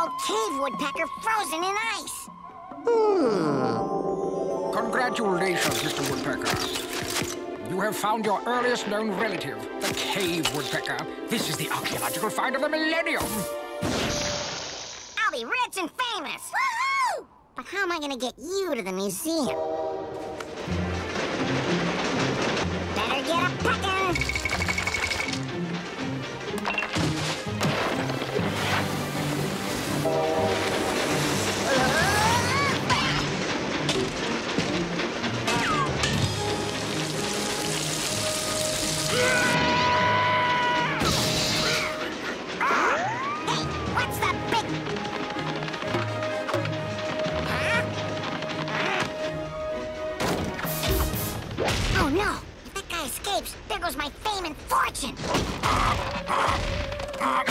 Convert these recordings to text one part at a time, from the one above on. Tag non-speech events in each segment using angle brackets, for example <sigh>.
million-year-old cave woodpecker frozen in ice. Hmm. Congratulations, Mr. Woodpecker. You have found your earliest known relative, the cave woodpecker. This is the archaeological find of the millennium. I'll be rich and famous. Woohoo! But how am I gonna get you to the museum? There goes my fame and fortune! I'm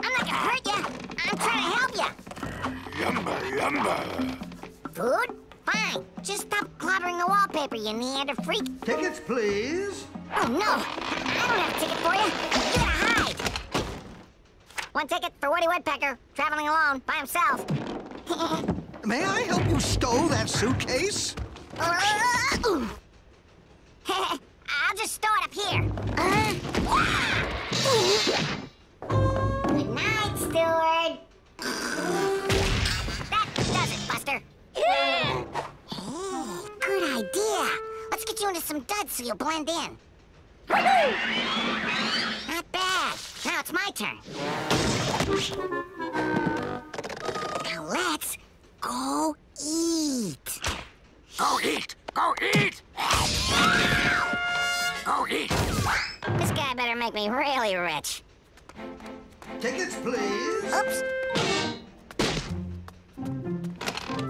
not gonna hurt you! I'm trying to help you! Lumber, lumber. Food? Fine. Just stop clobbering the wallpaper, you Neander freak. Tickets, please. Oh no! I don't have a ticket for you! You gotta hide! One ticket for Woody Woodpecker, traveling alone, by himself. <laughs> May I help you stow that suitcase? Uh, ooh. I'll just store it up here. Uh, Good night, steward. That does it, Buster. Hey, good idea. Let's get you into some duds so you'll blend in. Not bad. Now it's my turn. Now let's go eat. Go eat! Go eat! Go eat! This guy better make me really rich. Tickets, please. Oops.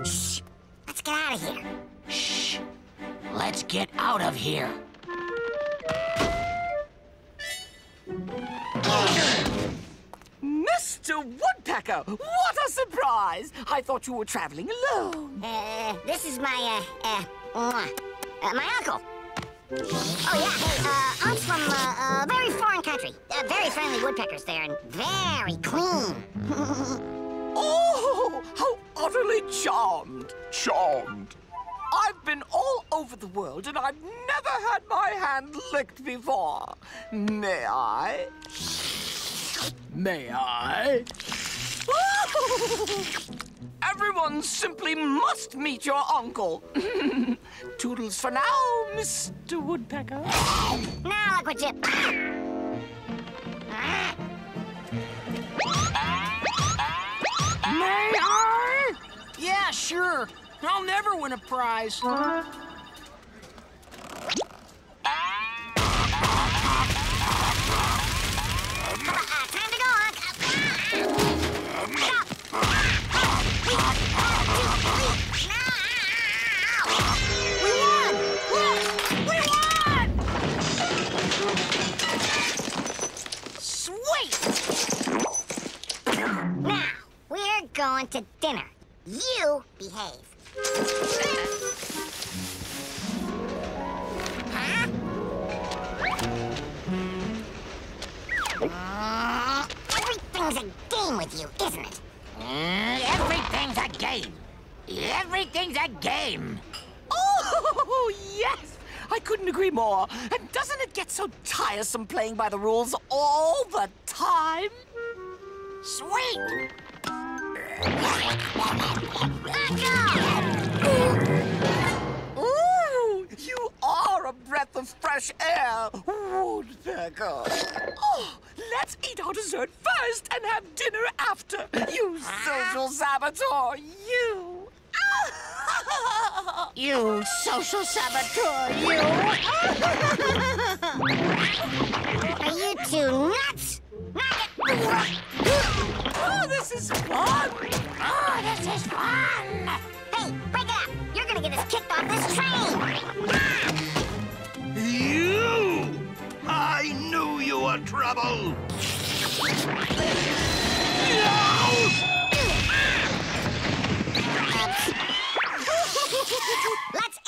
Shh. Let's get out of here. Shh. Let's get out of here. Mr. Woodpecker, what a surprise! I thought you were traveling alone. Uh, this is my, uh, uh, mwah. uh my uncle. Oh, yeah, hey, uh, I'm from, uh, a very foreign country. Uh, very friendly woodpeckers there, and very clean. <laughs> Oh, how utterly charmed. Charmed. I've been all over the world and I've never had my hand licked before. May I? May I? <laughs> Everyone simply must meet your uncle. <laughs> Toodles for now, Mr. Woodpecker. now look what you... May I? Yeah, sure. I'll never win a prize. Playing by the rules all the time? Sweet! Ooh, you are a breath of fresh air, Woodpecker. Oh, let's eat our dessert first and have dinner after. You social saboteur, you. You social saboteur, you! <laughs> Are you two nuts? Oh, this is fun. Oh, this is fun! Hey, break it up! You're gonna get us kicked off this train! Ah! You! I knew you were trouble. Let's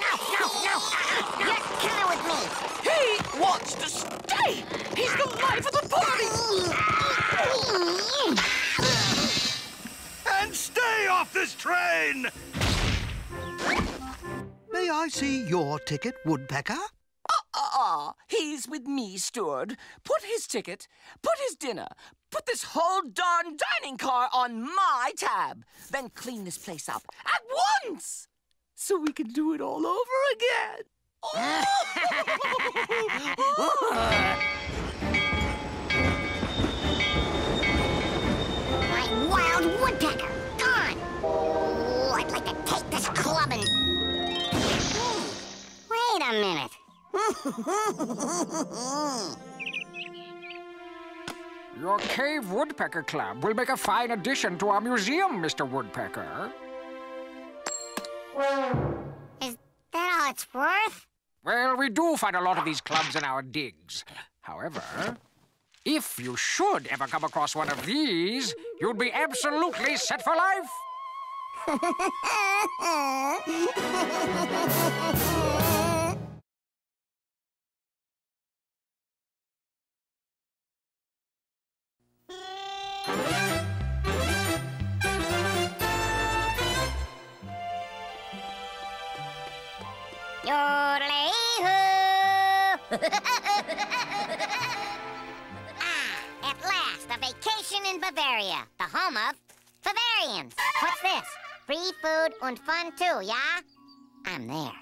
no, no, no. Uh-uh. Let Killer with me. He wants to stay. He's the life of the party. and stay off this train. May I see your ticket, Woodpecker? Ah, he's with me, steward. Put his ticket, put his dinner, put this whole darn dining car on my tab. Then clean this place up at once! So we can do it all over again. <laughs> My wild woodpecker, gone! Oh, I'd like to take this club and... <laughs> Wait a minute. Your Cave Woodpecker Club will make a fine addition to our museum, Mr. Woodpecker. Is that all it's worth? Well, we do find a lot of these clubs in our digs. However, if you should ever come across one of these, you'd be absolutely set for life. <laughs> ah, at last, a vacation in Bavaria, the home of Bavarians. What's this? Free food and fun too, yeah? I'm there.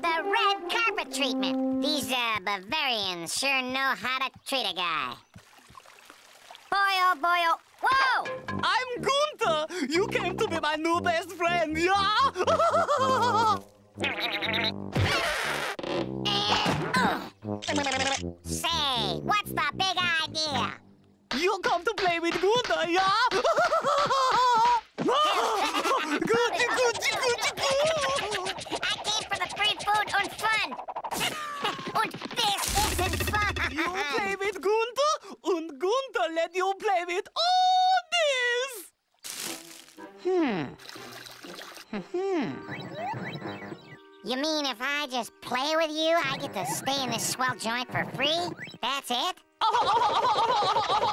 The red carpet treatment. These uh, Bavarians sure know how to treat a guy. Boy, oh boy, oh. Whoa! I'm Gunther. You came to be my new best friend, yeah? <laughs> Say, what's the big idea? you come to play with Gunther, yeah? <laughs> Gucci, Gucci, Gucci, Gucci. I came for the free food and fun. and this isn't fun. You play with Gunther, and Gunther let you play with all this. Hmm. You mean if I just play with you, I get to stay in this swell joint for free? That's it?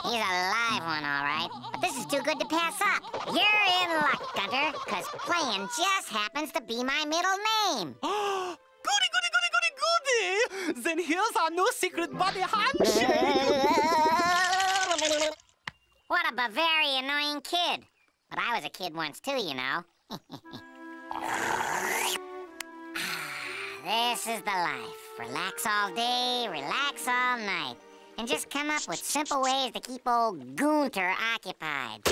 He's a live one, all right. But this is too good to pass up. You're in luck, Gunter, because playing just happens to be my middle name. <gasps> goody, goody, goody, goody, goody. Then here's our new secret body handshake. <laughs> what a very annoying kid. But I was a kid once too, you know. <laughs> this is the life. Relax all day, relax all night. And just come up with simple ways to keep old Gunter occupied.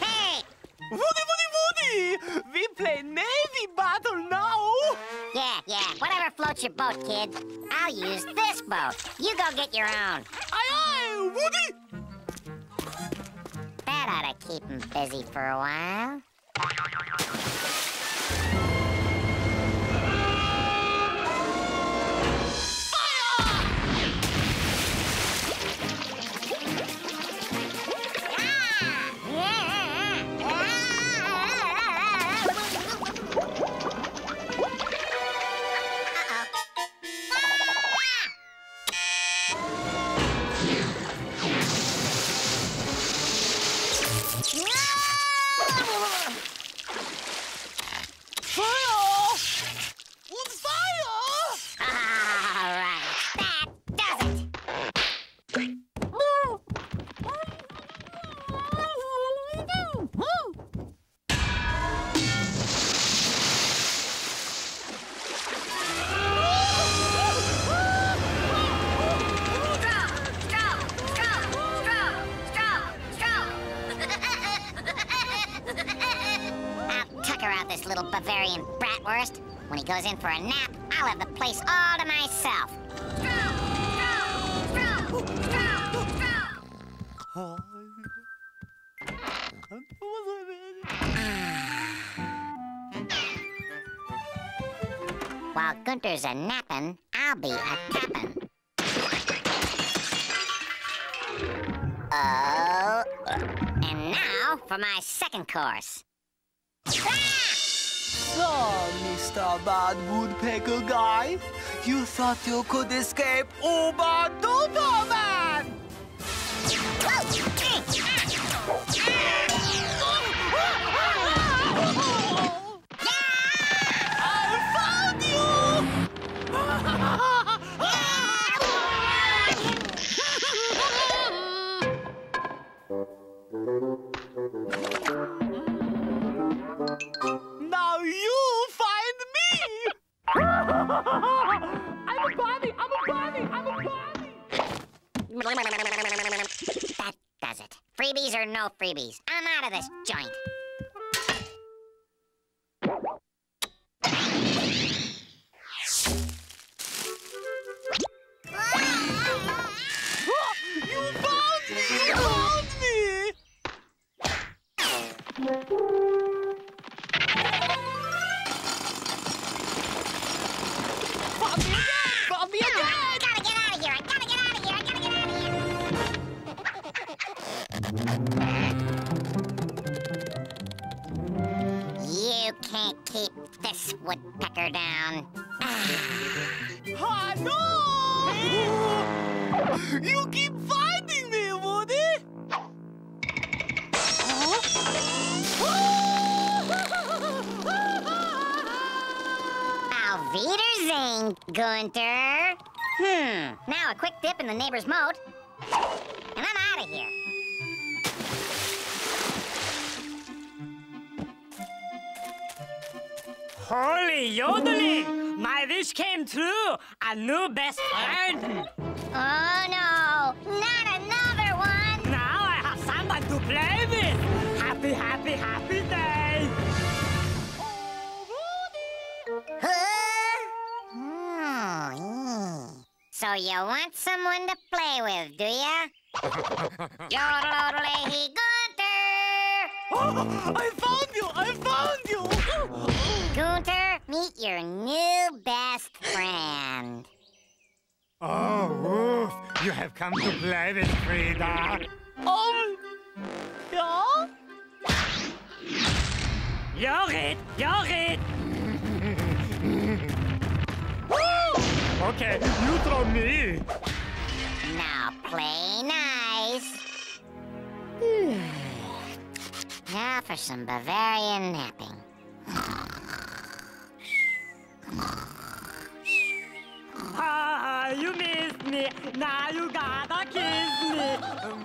Hey! Woody, Woody, Woody. We play Navy battle now. Yeah, yeah, whatever floats your boat, kid. I'll use this boat. You go get your own. Aye, aye, Woody. That ought to keep him busy for a while. He goes in for a nap, I'll have the place all to myself. <sighs> While Gunter's a nappin', I'll be a tappin'. Oh. Uh, and now for my second course. So, Mr. Bad Woodpecker guy, You thought you could escape Uber Duper Man! I found you! <laughs> I'm a bunny! I'm a bunny! I'm a bunny! That does it. Freebies or no freebies. I'm out of this joint. Gunter. Hmm, now a quick dip in the neighbor's moat, and I'm out of here. Holy yodeling! My wish came true. A new best friend. Oh no, not another one! Now I have someone to play with. Happy, happy, happy day. So you want someone to play with, do ya? <laughs> Yodelodelehi Gunter! <gasps> I found you! I found you! <gasps> Gunter, meet your new best friend. Oh, Wolf, you have come to play with Frida. Um, yeah? You're it. Okay, you throw me. Now play nice. <sighs> now for some Bavarian napping. Ah, you missed me. Now you gotta kiss me.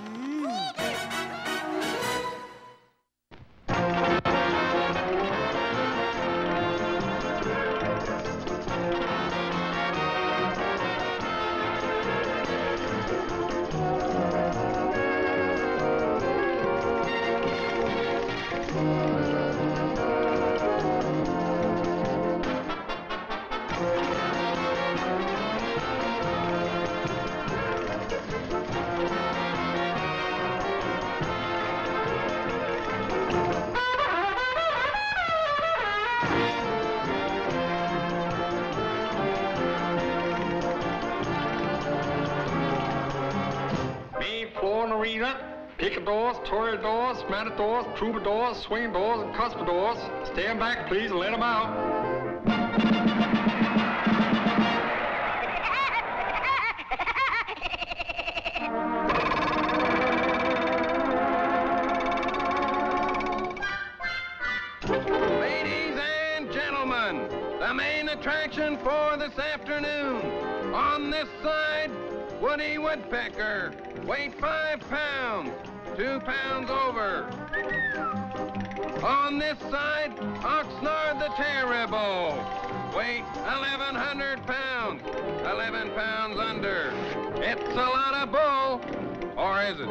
Florinarita, picadors, toreadors, matadors, troubadours, swingdors, and cuspidors. Stand back, please, and let them out. Woody Woodpecker. Weight five pounds, two pounds over. On this side, Oxnard the Terrible. Weight 1,100 pounds, 11 pounds under. It's a lot of bull, or is it?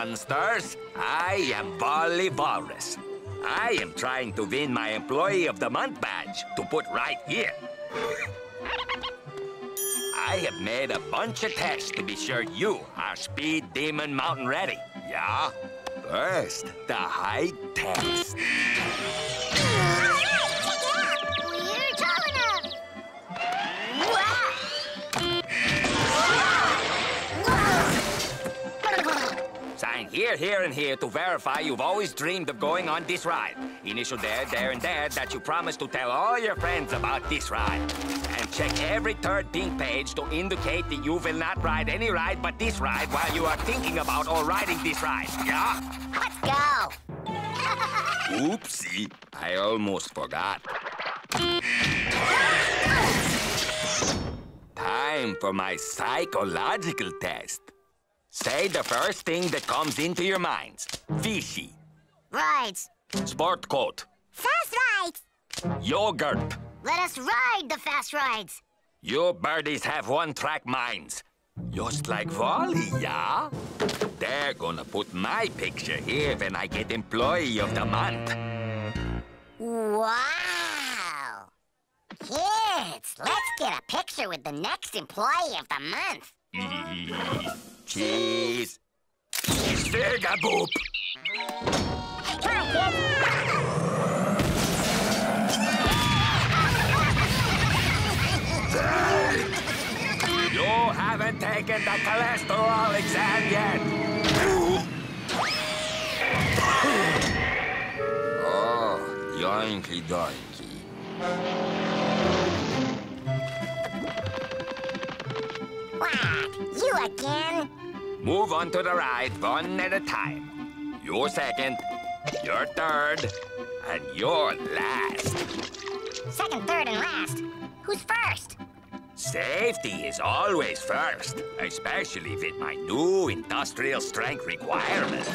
Hello, funsters. I am Wally Walrus. I am trying to win my Employee of the Month badge to put right here. I have made a bunch of tests to be sure you are Speed Demon Mountain ready. Yeah? First, the height test. Sign here, here, and here to verify you've always dreamed of going on this ride. Initial there, there, and there that you promise to tell all your friends about this ride. And check every third pink page to indicate that you will not ride any ride but this ride while you are thinking about or riding this ride. Yeah? Let's go. Oopsie. I almost forgot. Time for my psychological test. Say the first thing that comes into your minds. Fishy. Rides. Sport coat. Fast rides. Yogurt. Let us ride the fast rides. You birdies have one-track minds. Just like Wally, yeah? They're gonna put my picture here when I get Employee of the Month. Wow. Kids, let's get a picture with the next employee of the month. Cheese. Come. You haven't taken the cholesterol exam yet. oh, yoinky doinky. What? You again? Move on to the right one at a time. You're second, you're third, and you're last. Second, third, and last. Who's first? Safety is always first, especially with my new industrial strength requirements.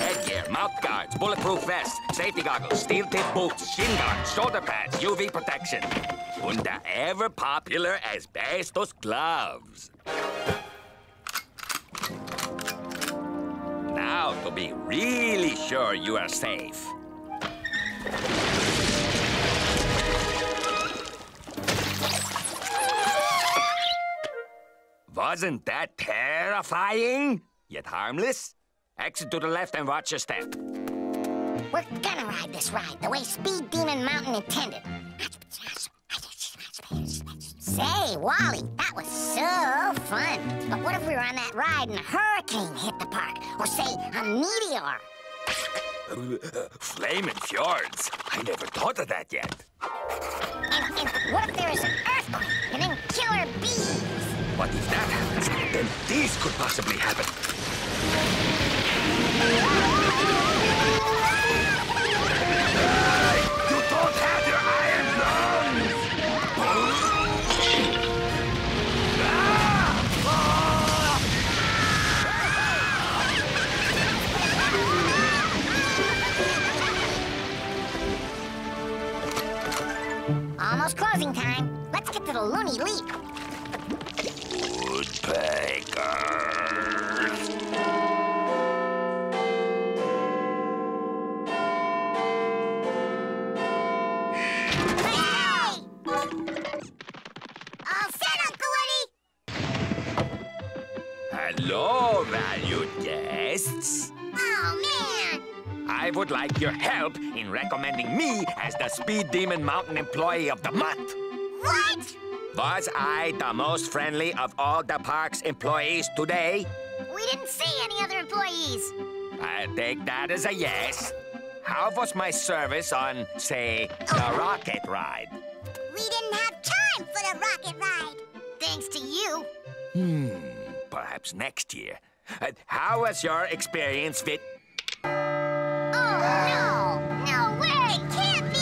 Headgear, mouth guards, bulletproof vests, safety goggles, steel tip boots, shin guards, shoulder pads, UV protection, and the ever popular asbestos gloves. Now to be really sure you are safe. Wasn't that terrifying? Yet harmless? Exit to the left and watch your step. We're gonna ride this ride the way Speed Demon Mountain intended. Say, Wally, that was so fun. But what if we were on that ride and a hurricane hit the park? Or say, a meteor? <laughs> Flaming fjords. I never thought of that yet. And, and what if there is an earthquake and then killer bees? But if that happens, then this could possibly happen. Oh! Let's get to the loony leap. Woodpeckers. Hey! All set, Uncle Woody! Hello, valued guests. Oh, man! I would like your help in recommending me as the Speed Demon Mountain Employee of the Month. What? Was I the most friendly of all the park's employees today? We didn't see any other employees. I'll take that as a yes. How was my service on, say, the rocket ride? We didn't have time for the rocket ride. Thanks to you. Hmm, perhaps next year. Uh, how was your experience with... Oh, no! No way! It can't be!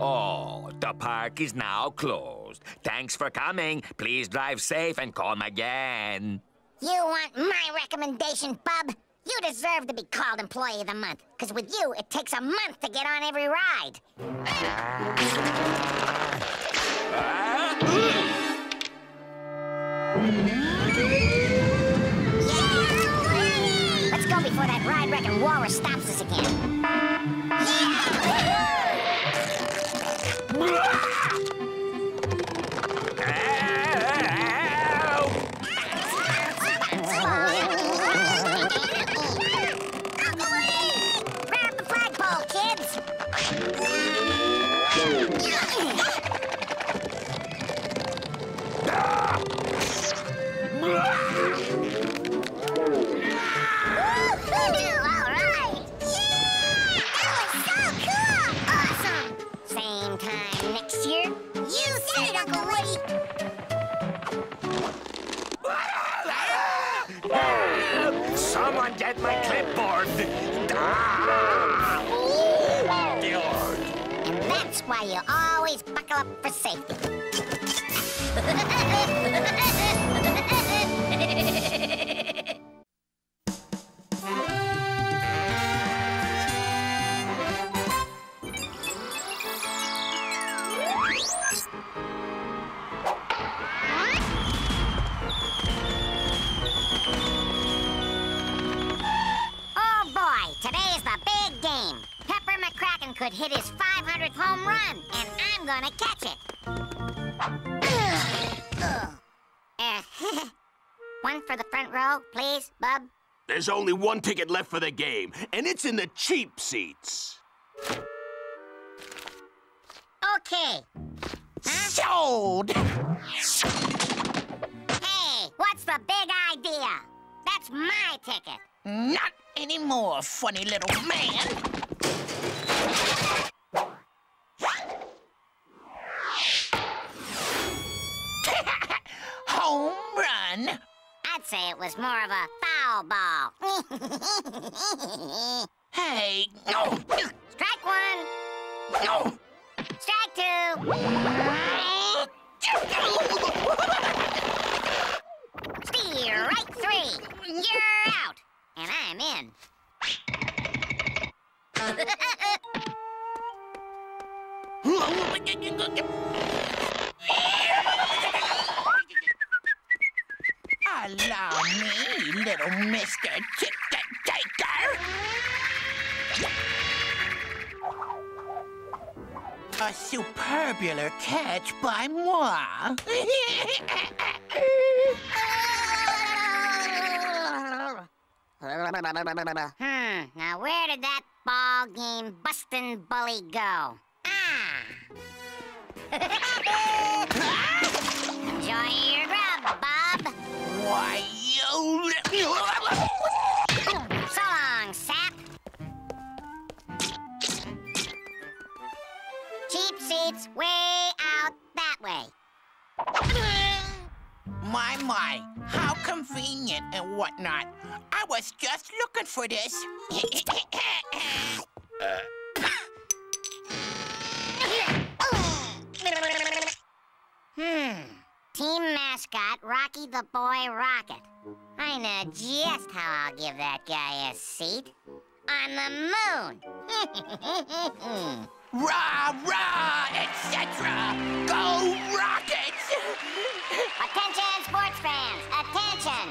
Oh, the park is now closed. Thanks for coming. Please drive safe and come again. You want my recommendation, bub? You deserve to be called Employee of the Month, because with you, it takes a month to get on every ride. Let's go before that ride-wrecking walrus stops us again. Grab Someone get my clipboard! And that's why you always buckle up for safety. <laughs> <laughs> There's only one ticket left for the game, and it's in the cheap seats. Okay. Sold! Hey, what's the big idea? That's my ticket. Not anymore, funny little man. <laughs> Home run. I'd say it was more of a foul ball. <laughs> Hey, no, Strike one, no. strike two. Strike three. You're out. And I'm in. <laughs> Allow me, little Mr. Ticket Taker. A superbular catch by moi. Hmm, now where did that ball game bustin' bully go? Ah! <laughs> Enjoy your. So long, sap. Cheap seats way out that way. My, my, how convenient and whatnot. I was just looking for this. <laughs> Hmm. Team mascot Rocky the Boy Rocket. I know just how I'll give that guy a seat. On the moon. <laughs> rah, rah, etc. Go Rockets! <laughs> Attention, sports fans! Attention!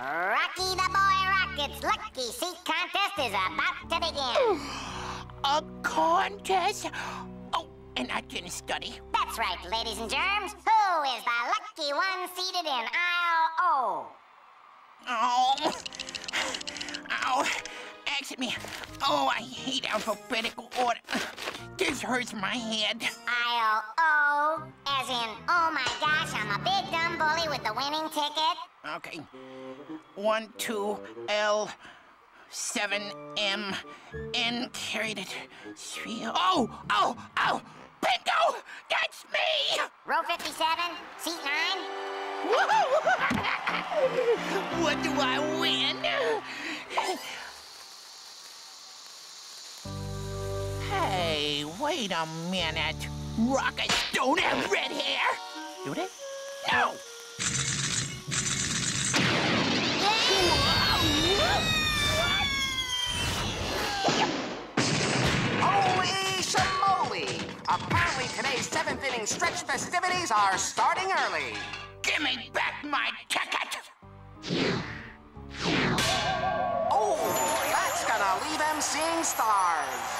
Rocky the Boy Rocket's Lucky Seat Contest is about to begin. <gasps> A contest? And I didn't study. That's right, ladies and germs. Who is the lucky one seated in aisle O? Oh, ow, exit me. Oh, I hate alphabetical order. This hurts my head. Aisle O, as in, oh my gosh, I'm a big dumb bully with the winning ticket. Okay. One, two, L, seven, M, N, carried it. Three, oh, oh, oh, bingo! That's me! Row 57, seat 9. what do I win? Hey, wait a minute. Rockets don't have red hair. Do they? No. stretch festivities are starting early. Give me back my ticket! Oh, that's gonna leave them seeing stars.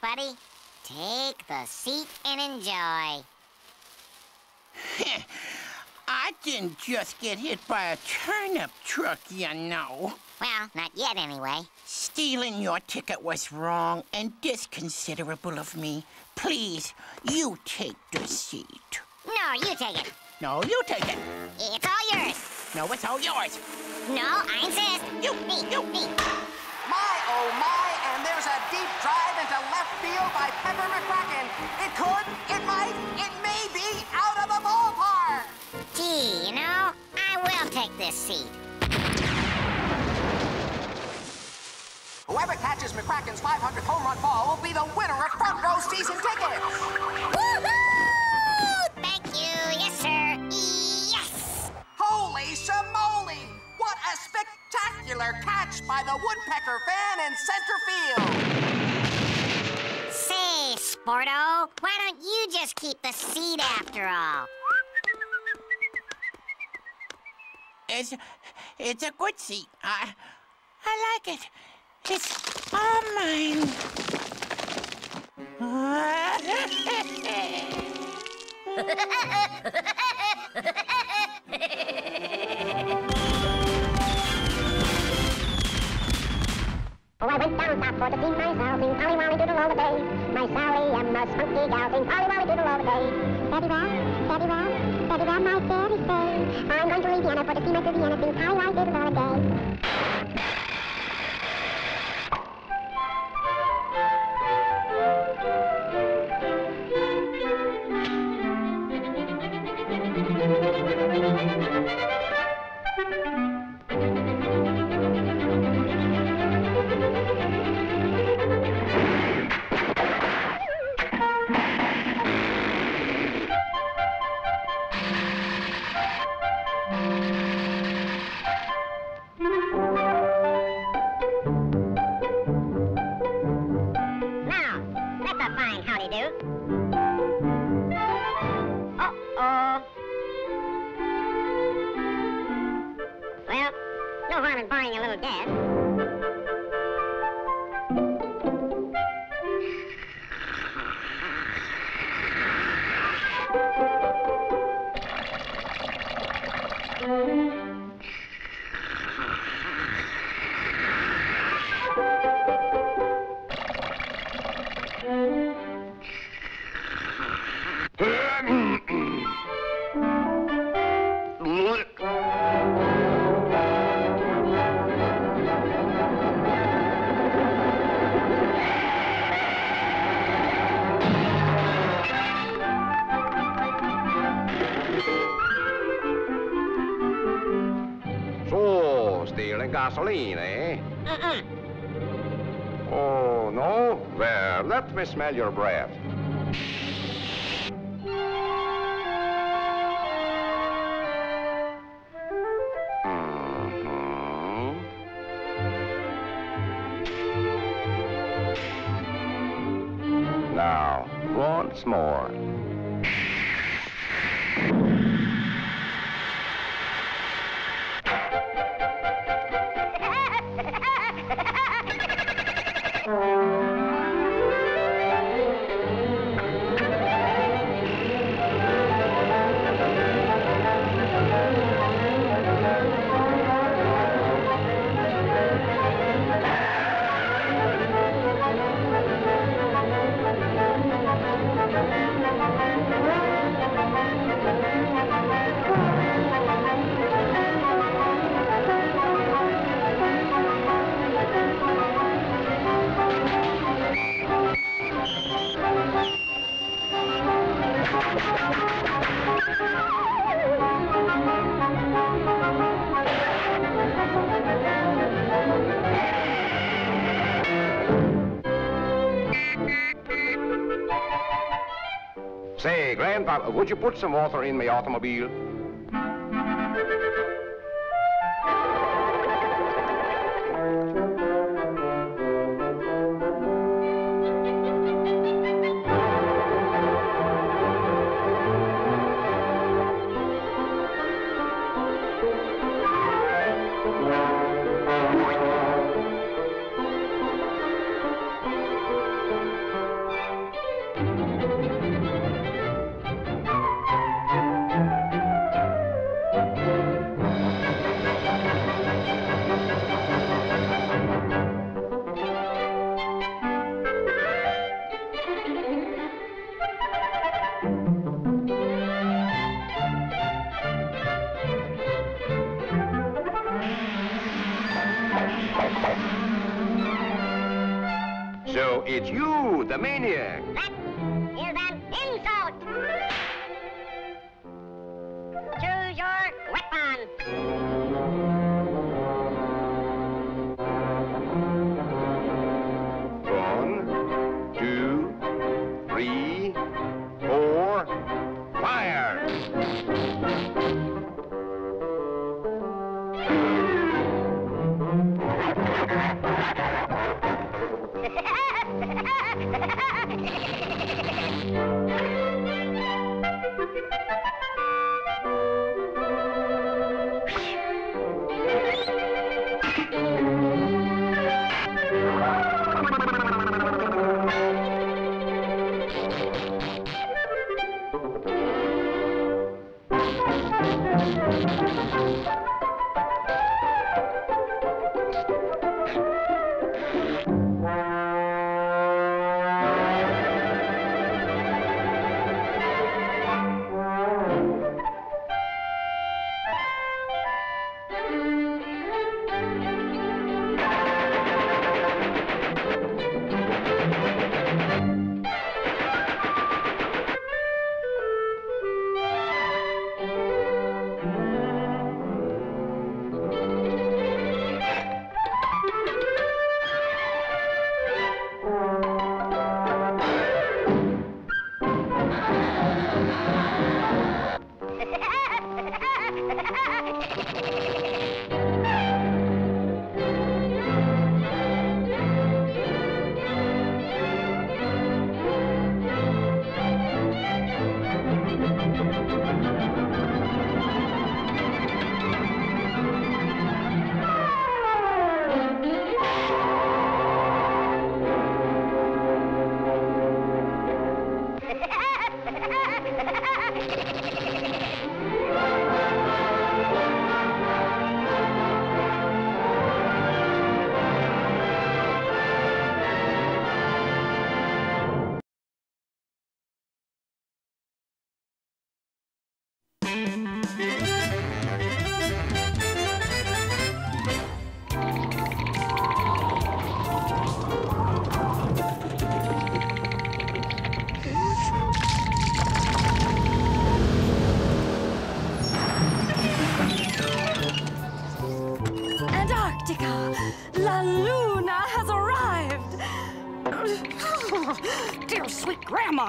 Hard feelings, buddy. Take the seat and enjoy. <laughs> I didn't just get hit by a turnip truck, you know. Well, not yet anyway. Stealing your ticket was wrong and disconsiderable of me. Please, you take the seat. No, you take it. No, you take it. It's all yours. No, it's all yours. No, I insist. You, me, you. me. My, oh my, and there's a deep drive field by Pepper McCracken. It could, it might, it may be out of the ballpark. Gee, you know, I will take this seat. Whoever catches McCracken's 500th home run ball will be the winner of front row season tickets. Woohoo! Thank you. Yes, sir. Yes. Holy shamoly! What a spectacular catch by the Woodpecker fan in center field! Say, Sporto, why don't you just keep the seat after all? It's, it's a good seat. I, I like it. It's all mine. <laughs> Oh, I went down south for to see myself in Polly Wolly Doodle all the day. My Sally and the spunky gal sing Polly Doodle all the day. Very well, very well, very well, my fairy say. I'm going to leave Vienna for to see my Viviana sing Polly Doodle all the day. In smell your would you put some water in my automobile?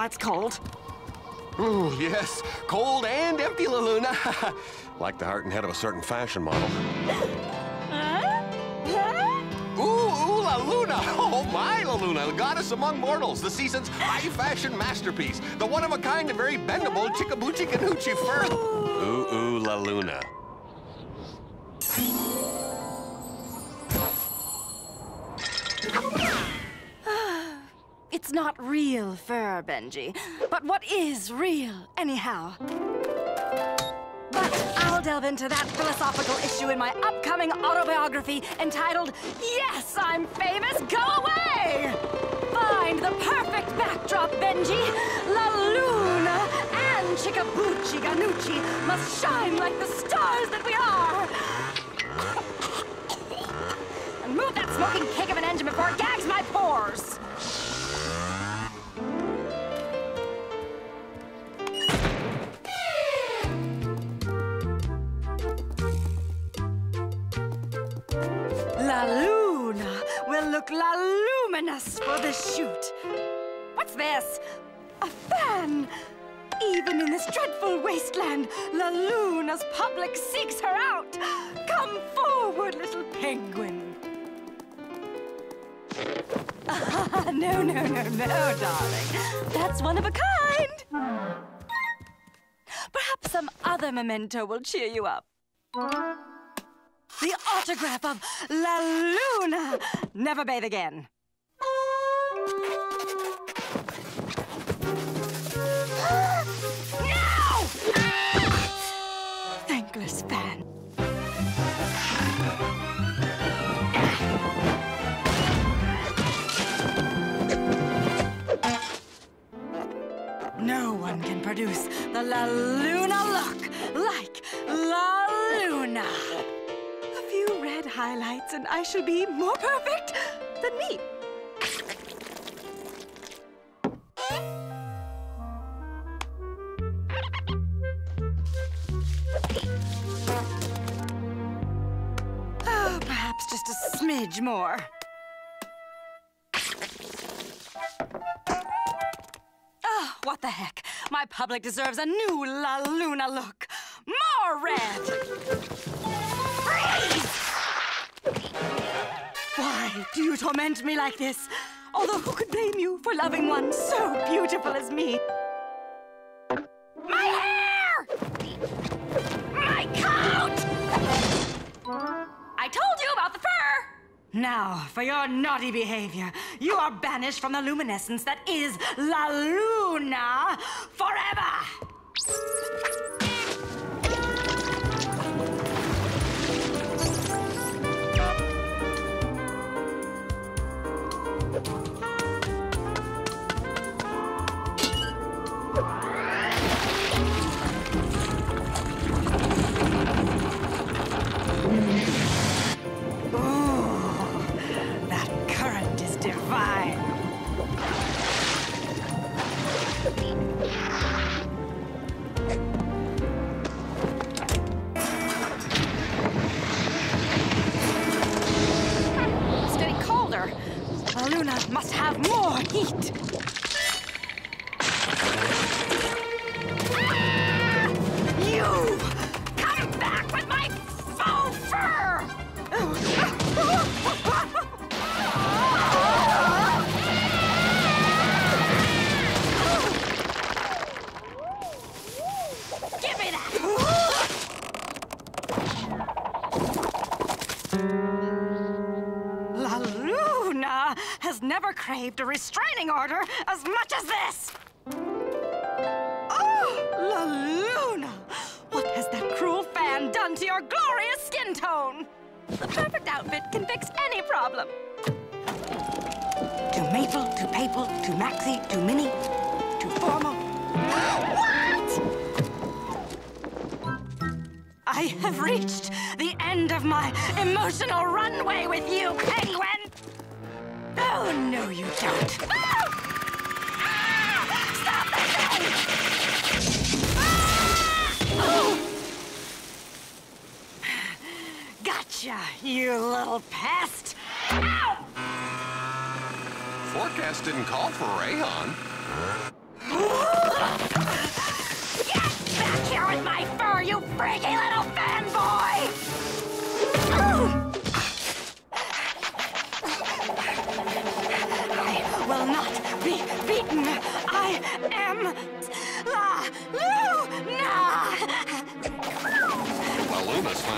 it's cold. Ooh, yes. Cold and empty, La Luna. <laughs> like the heart and head of a certain fashion model. Ooh, ooh, La Luna. <laughs> Oh, my La Luna, the goddess among mortals, the season's high fashion masterpiece, the one of a kind and very bendable Chickabuchi Canucci fur. Ooh, ooh, La Luna. Not real fur, Benji. But what is real, anyhow? But I'll delve into that philosophical issue in my upcoming autobiography entitled Yes, I'm Famous, Go Away! Find the perfect backdrop, Benji. La Luna and Chickabuchi Ganucci must shine like the stars that we are. <laughs> And move that smoking cake of an engine before it gags my pores. La Luna will look la luminous for the shoot. What's this? A fan! Even in this dreadful wasteland, La Luna's public seeks her out. Come forward, little penguin. Ah, no, no, no, no, darling. That's one of a kind. Perhaps some other memento will cheer you up. The autograph of La Luna. Never bathe again. <gasps> no! <gasps> Thankless fan. No one can produce the La Luna look like La Luna. Highlights and I shall be more perfect than me. Oh, perhaps just a smidge more. Oh, what the heck? My public deserves a new La Luna look. More red! Freeze! Why do you torment me like this? Although who could blame you for loving one so beautiful as me? My hair! My coat! I told you about the fur! Now, for your naughty behavior, you are banished from the luminescence that is La Luna forever! Craved a restraining order as much as this! Oh, La Luna! What has that cruel fan done to your glorious skin tone? The perfect outfit can fix any problem. To maple, to papal, to maxi, to mini, to formal. What? I have reached the end of my emotional runway with you, you don't. Gotcha, you little pest! Ow! Forecast didn't call for Rayon.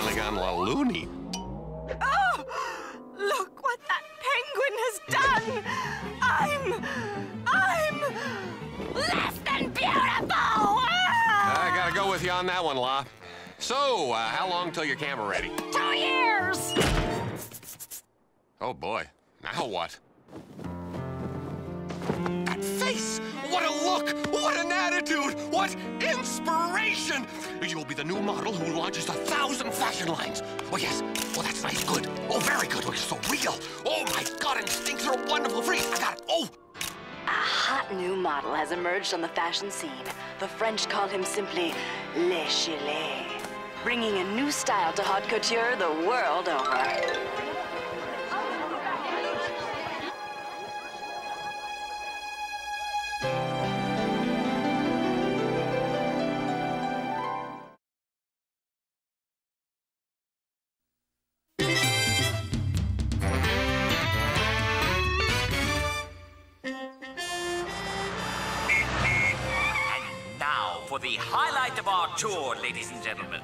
Finally gone La Looney. Oh, look what that penguin has done. I'm, I'm less than beautiful. Ah! I gotta go with you on that one, La. So, uh, how long till your camera ready? Two years. Oh boy. Now what? That face! What a look! What an attitude! What inspiration! You will be the new model who launches a thousand fashion lines. Oh yes. Oh, that's nice. Good. Oh, very good. You're so real. Oh my God, instincts are wonderful freeze. I got it. Oh. A hot new model has emerged on the fashion scene. The French call him simply Le Gilet, bringing a new style to haute couture the world over. Tour, ladies and gentlemen.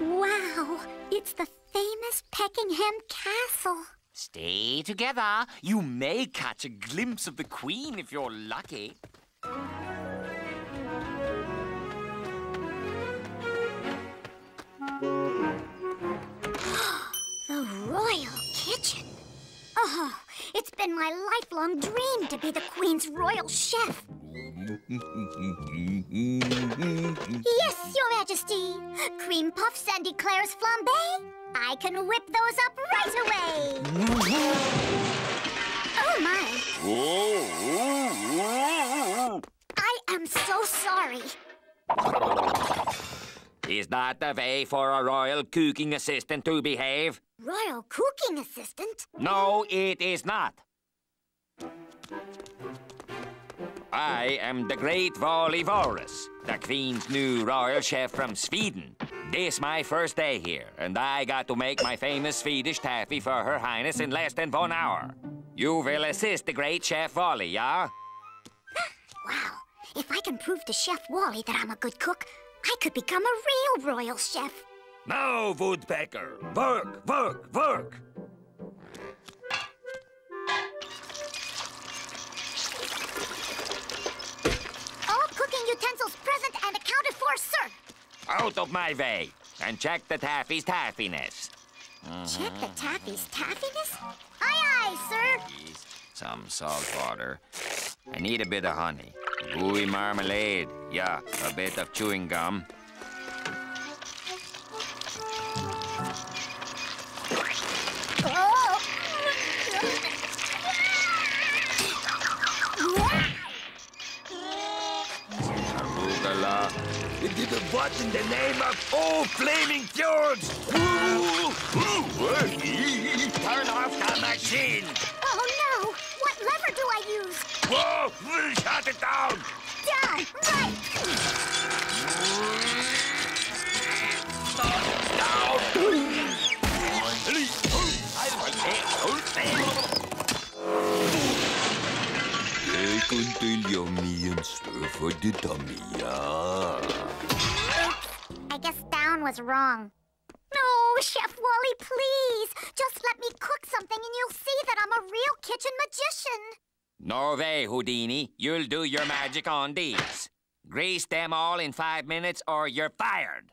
Wow, it's the famous Peckingham Castle. Stay together. You may catch a glimpse of the Queen if you're lucky. <gasps> The royal kitchen. Oh, it's been my lifelong dream to be the Queen's royal chef. Yes, Your Majesty. Cream puffs and eclairs flambe. I can whip those up right away. Oh, my. Oh, oh, oh. I am so sorry. Is that the way for a royal cooking assistant to behave? Royal cooking assistant? No, it is not. I am the great Wally Walrus, the Queen's new royal chef from Sweden. This my first day here, and I got to make my famous Swedish taffy for Her Highness in less than one hour. You will assist the great Chef Wally, yeah? Ah, wow. If I can prove to Chef Wally that I'm a good cook, I could become a real royal chef. Now, Woodpecker, work, work, work! All cooking utensils present and accounted for, sir. Out of my way, and check the taffy's taffiness. Check the mm-hmm. taffy's taffiness? Aye, aye, sir. Some salt water. I need a bit of honey. Gooey marmalade. Yeah, a bit of chewing gum. Arugula. You did what in the name of all flaming fjords? Turn off the machine! What lever do I use? Whoa! Shut it down! Done. Right. They can yummy and stir for the tummy, yeah. I guess down was wrong. No, Chef Wally, please. Just let me cook something and you'll see that I'm a real kitchen magician. No way, Houdini. You'll do your magic on these. Grease them all in five minutes or you're fired.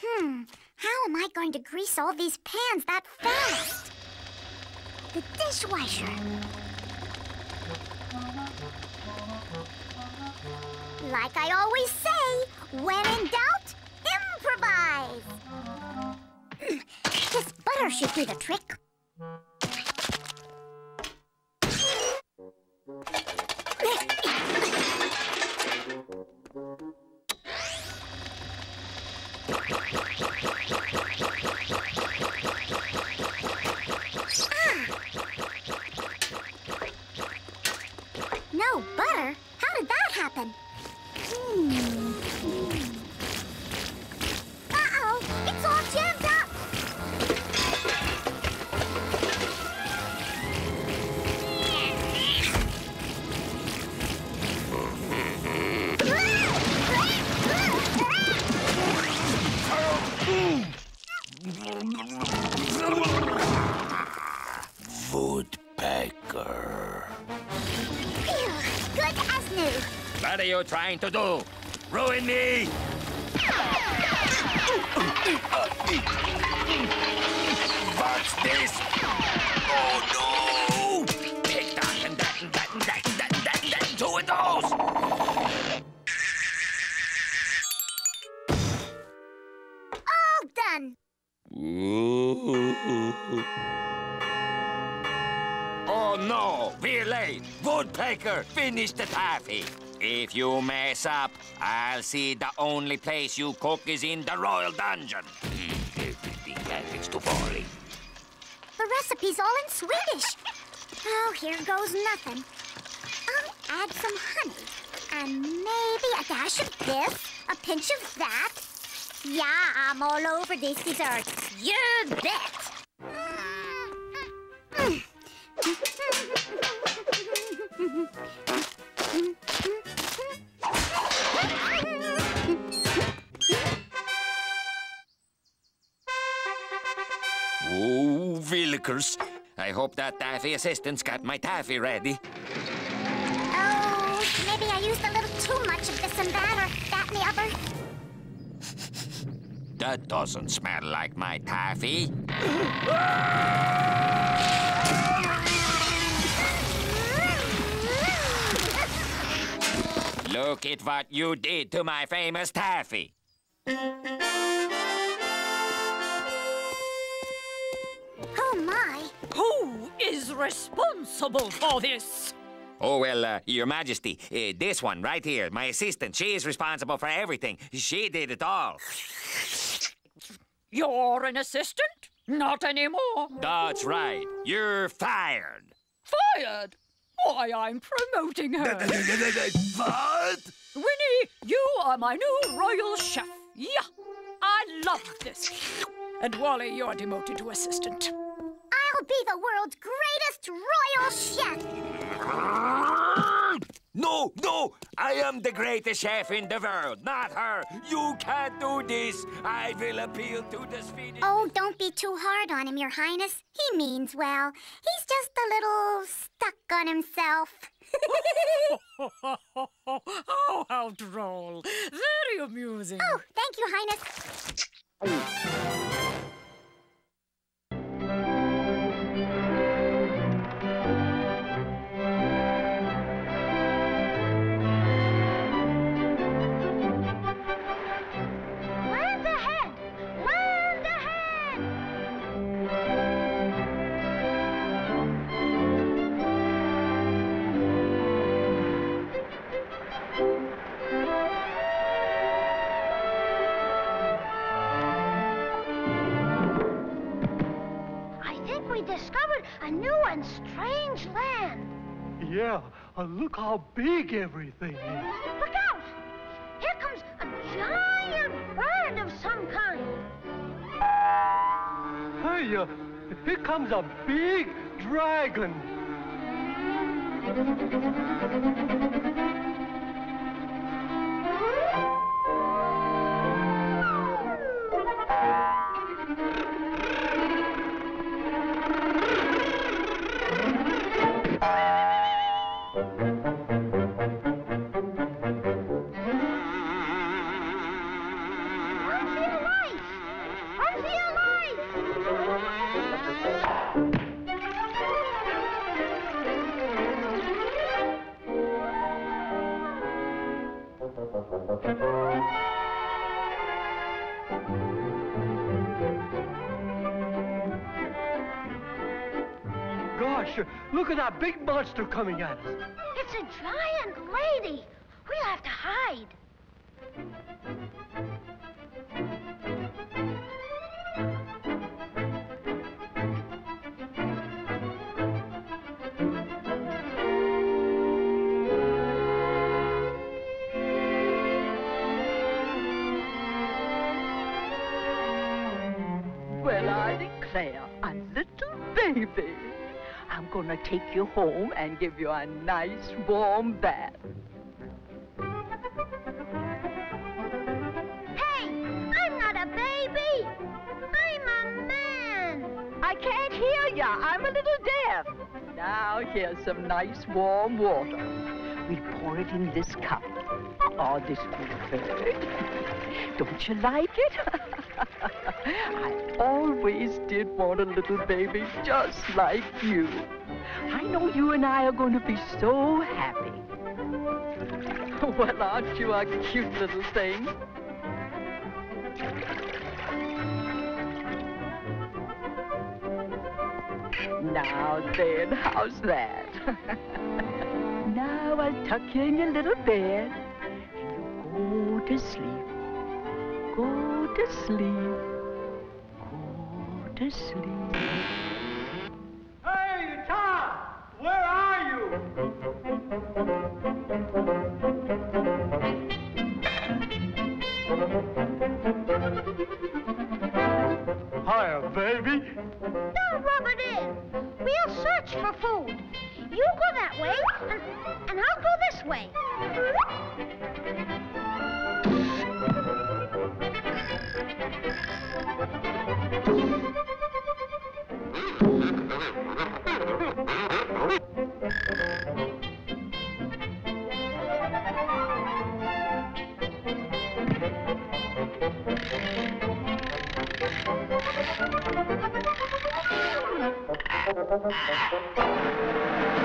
Hmm, how am I going to grease all these pans that fast? The dishwasher. Like I always say, when in doubt, improvise. This butter should do the trick. No butter? How did that happen? What are you trying to do? Ruin me? What's this? Oh no! Take that and that and that and that and that and that and that and two of those! All done. Oh no, we're late. Woodpecker, finish the taffy. If you mess up, I'll see the only place you cook is in the royal dungeon. Everything happens to Wally. The recipe's all in Swedish. Oh, here goes nothing. I'll add some honey. And maybe a dash of this, a pinch of that. Yeah, I'm all over this dessert. You bet. Hope that taffy assistant's got my taffy ready. Oh, maybe I used a little too much of this and that, or that and the other. That doesn't smell like my taffy. <laughs> Look at what you did to my famous taffy. Is responsible for this? Oh, well, uh, Your Majesty, uh, this one right here, my assistant, she is responsible for everything. She did it all. You're an assistant? Not anymore. That's right. You're fired. Fired? Why, I'm promoting her. <laughs> What? Winnie, you are my new royal chef. Yeah, I love this. And Wally, you're demoted to assistant. I'll be the world's greatest royal chef. <laughs> No, no! I am the greatest chef in the world, not her. You can't do this. I will appeal to the Swedish. Oh, don't be too hard on him, Your Highness. He means well. He's just a little stuck on himself. <laughs> oh, how droll. Very amusing. Oh, thank you, Highness. <laughs> Yeah, uh, look how big everything is. Look out! Here comes a giant bird of some kind. Hey, uh, here comes a big dragon. Look at that big monster coming at us. It's a giant lady. We'll have to hide. Gonna take you home and give you a nice warm bath. Hey, I'm not a baby. I'm a man. I can't hear ya. I'm a little deaf. Now, here's some nice warm water. We'll pour it in this cup. Oh, this will hurt. Don't you like it? <laughs> I always did want a little baby just like you. Know you and I are going to be so happy. <laughs> Well, aren't you a cute little thing? Now then, how's that? <laughs> now I'll tuck you in your little bed and you go to sleep. Go to sleep. Go to sleep. For food. You go that way, and, and I'll go this way. すいません。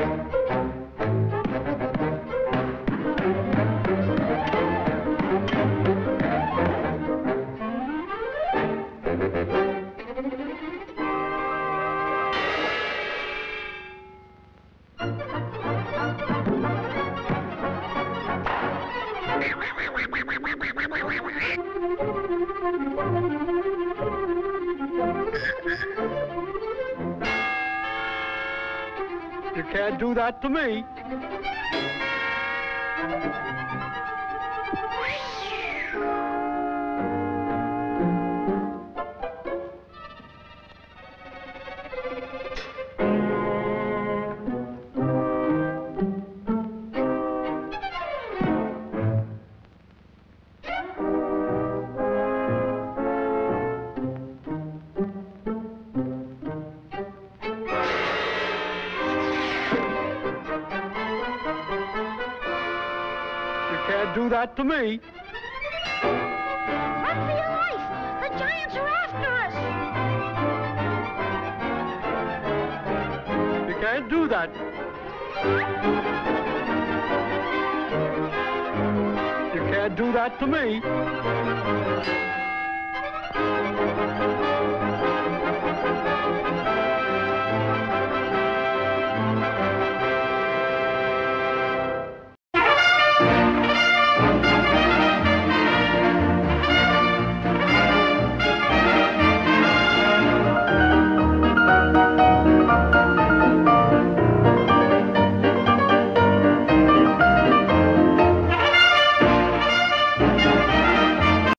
You that to me. To me. Run for your life! The giants are after us! You can't do that. You can't do that to me.